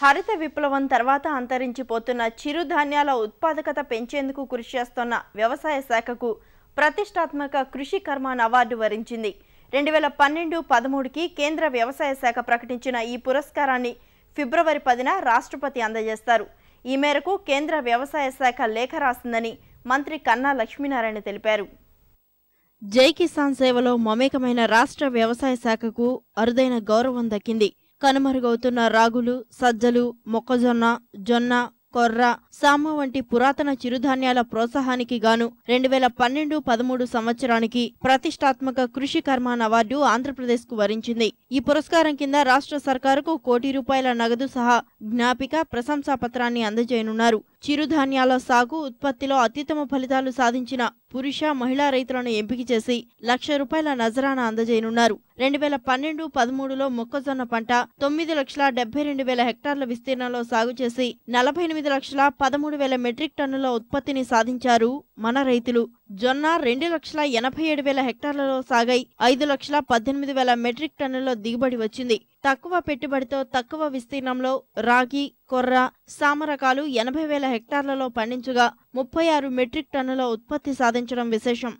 హరిత విప్లవం తర్వాత అంతరించిపోతున్న చిరుధాన్యాల ఉత్పాదకత పెంచేందుకు కృషి చేస్తున్న వ్యవసాయ శాఖకు ప్రతిష్టాత్మక కృషి కర్మాన్ అవార్డు వరించింది. రెండు వేల పన్నెండు పదమూడుకి కేంద్ర వ్యవసాయ శాఖ ప్రకటించిన ఈ పురస్కారాన్ని ఫిబ్రవరి పదిన రాష్ట్రపతి అందజేస్తారు. ఈ మేరకు కేంద్ర వ్యవసాయ శాఖ లేఖ రాసిందని మంత్రి కన్నా లక్ష్మీనారాయణ తెలిపారు. జై కిసాన్ సేవలో మమేకమైన రాష్ట్ర వ్యవసాయ శాఖకు అరుదైన గౌరవం దక్కింది. కనుమరుగవుతున్న రాగులు సజ్జలు మొక్కజొన్న జొన్న కొర్ర సామ వంటి పురాతన చిరుధాన్యాల ప్రోత్సాహానికి గాను రెండు వేల పన్నెండు పదమూడు సంవత్సరానికి ప్రతిష్టాత్మక కృషి కర్మాన్ అవార్డు ఆంధ్రప్రదేశ్కు వరించింది. ఈ పురస్కారం కింద రాష్ట్ర సర్కారుకు కోటి రూపాయల నగదు సహా జ్ఞాపిక ప్రశంసా పత్రాన్ని అందజేయనున్నారు. చిరుధాన్యాల సాగు ఉత్పత్తిలో అత్యుత్తమ ఫలితాలు సాధించిన పురుష మహిళా రైతులను ఎంపిక చేసి లక్ష రూపాయల నజరానా అందజేయనున్నారు. రెండు వేల పన్నెండు పదమూడులో మొక్కజొన్న పంట తొమ్మిది లక్షల డెబ్బై రెండు వేల హెక్టార్ల విస్తీర్ణంలో సాగు చేసి నలభై ఎనిమిది లక్షల పదమూడు వేల మెట్రిక్ టన్నుల ఉత్పత్తిని సాధించారు. మన రైతులు. జొన్న రెండు లక్షల ఎనభై ఏడు వేల హెక్టార్లలో సాగై ఐదు లక్షల పద్దెనిమిది వేల మెట్రిక్ టన్నుల దిగుబడి వచ్చింది. తక్కువ పెట్టుబడితో తక్కువ విస్తీర్ణంలో రాగి కొర్ర సామ రకాలు ఎనభై వేల హెక్టార్లలో పండించగా ముప్పై ఆరు మెట్రిక్ టన్నుల ఉత్పత్తి సాధించడం విశేషం.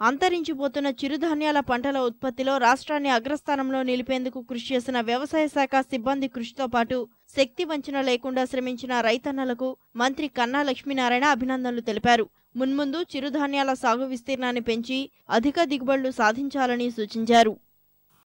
అంతరించిపోతున్న చిరుధాన్యాల పంటల ఉత్పత్తిలో రాష్ట్రాన్ని అగ్రస్థానంలో నిలిపేందుకు కృషి చేసిన వ్యవసాయ శాఖ సిబ్బంది కృషితో పాటు శక్తి వంచన లేకుండా శ్రమించిన రైతన్నలకు మంత్రి కన్నా లక్ష్మీనారాయణ అభినందనలు తెలిపారు. మున్ముందు చిరుధాన్యాల సాగు విస్తీర్ణాన్ని పెంచి అధిక దిగుబడులు సాధించాలని సూచించారు.